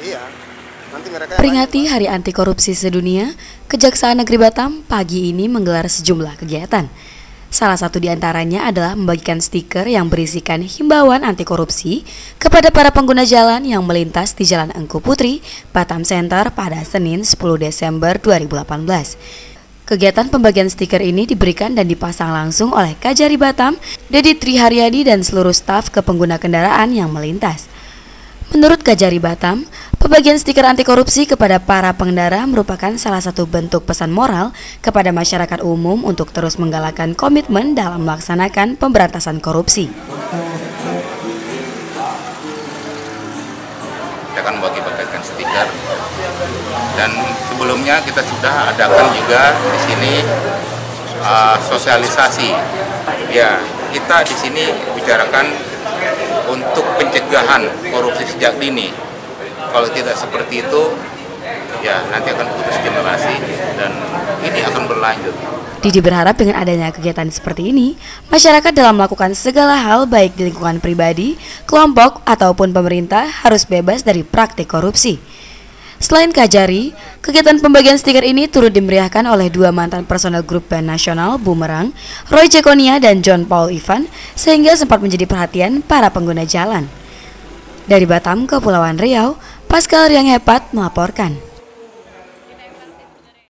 Memperingati Hari Anti Korupsi Sedunia, Kejaksaan Negeri Batam pagi ini menggelar sejumlah kegiatan. Salah satu di antaranya adalah membagikan stiker yang berisikan himbauan anti korupsi kepada para pengguna jalan yang melintas di Jalan Engku Putri, Batam Center pada Senin 10 Desember 2018. Kegiatan pembagian stiker ini diberikan dan dipasang langsung oleh Kajari Batam, Dedi Triharyadi dan seluruh staf ke pengguna kendaraan yang melintas. Menurut Kajari Batam, Pembagian stiker anti korupsi kepada para pengendara merupakan salah satu bentuk pesan moral kepada masyarakat umum untuk terus menggalakkan komitmen dalam melaksanakan pemberantasan korupsi. Kita akan bagi-bagikan stiker dan sebelumnya kita sudah adakan juga di sini uh, sosialisasi. Ya, kita di sini bicarakan untuk pencegahan korupsi sejak dini kalau tidak seperti itu ya nanti akan putus generasi dan ini akan berlanjut. Didi berharap dengan adanya kegiatan seperti ini, masyarakat dalam melakukan segala hal baik di lingkungan pribadi, kelompok, ataupun pemerintah harus bebas dari praktik korupsi. Selain Kajari, kegiatan pembagian stiker ini turut dimeriahkan oleh dua mantan personel grup band nasional Bumerang, Roy Cekonia dan John Paul Ivan, sehingga sempat menjadi perhatian para pengguna jalan. Dari Batam, Kepulauan Riau, Pascal yang hebat melaporkan.